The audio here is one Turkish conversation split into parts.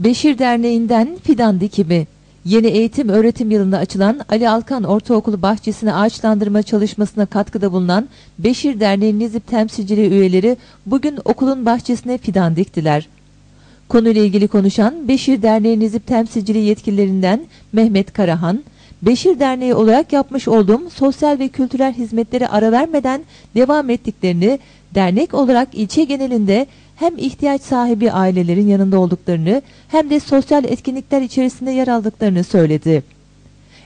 Beşir Derneği'nden fidan dikimi. Yeni eğitim öğretim yılında açılan Ali Alkan Ortaokulu bahçesine ağaçlandırma çalışmasına katkıda bulunan Beşir Derneği Nizip temsilciliği üyeleri bugün okulun bahçesine fidan diktiler. Konuyla ilgili konuşan Beşir Derneği Nizip temsilciliği yetkililerinden Mehmet Karahan, Beşir Derneği olarak yapmış olduğum sosyal ve kültürel hizmetlere ara vermeden devam ettiklerini, dernek olarak ilçe genelinde hem ihtiyaç sahibi ailelerin yanında olduklarını hem de sosyal etkinlikler içerisinde yer aldıklarını söyledi.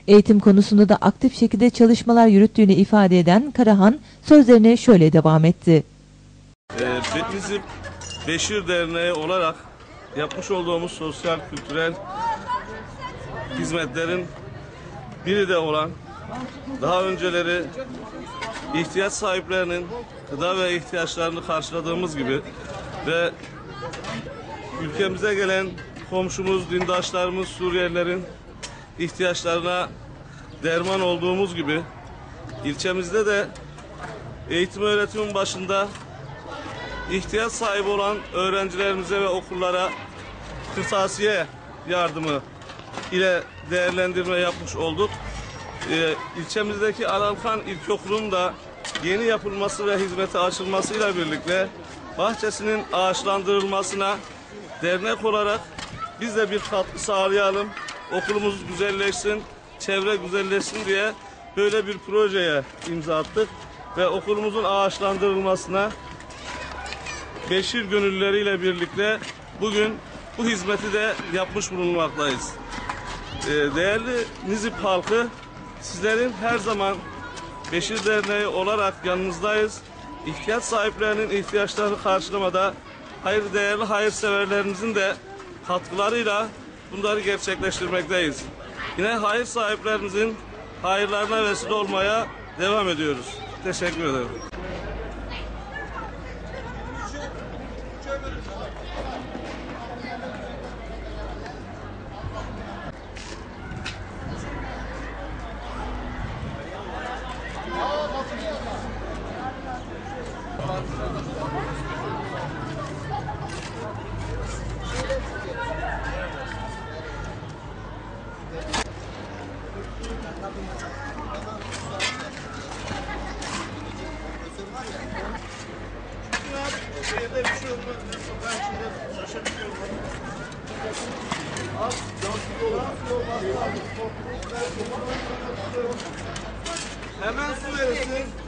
Eğitim konusunda da aktif şekilde çalışmalar yürüttüğünü ifade eden Karahan sözlerine şöyle devam etti. Ee, bizim Beşir Derneği olarak yapmış olduğumuz sosyal kültürel hizmetlerin biri de olan daha önceleri ihtiyaç sahiplerinin gıda ve ihtiyaçlarını karşıladığımız gibi ve ülkemize gelen komşumuz, dindaşlarımız, Suriyelilerin ihtiyaçlarına derman olduğumuz gibi ilçemizde de eğitim öğretimin başında ihtiyaç sahibi olan öğrencilerimize ve okullara kırtasiye yardımı ile değerlendirme yapmış olduk. Ee, ilçemizdeki Alalkan İlkokulu'nun da yeni yapılması ve hizmete açılmasıyla birlikte bahçesinin ağaçlandırılmasına dernek olarak biz de bir katkı sağlayalım. Okulumuz güzelleşsin, çevre güzelleşsin diye böyle bir projeye imza attık ve okulumuzun ağaçlandırılmasına Beşir gönüllüleriyle birlikte bugün bu hizmeti de yapmış bulunmaktayız. Ee, değerli Nizip halkı sizlerin her zaman Beşir Derneği olarak yanınızdayız. İhtiyaç sahiplerinin ihtiyaçlarını karşılamada hayır değerli hayırseverlerimizin de katkılarıyla bunları gerçekleştirmekteyiz. Yine hayır sahiplerimizin hayırlarına vesile olmaya devam ediyoruz. Teşekkür ederim. Şeyde bir Hemen su verirsin.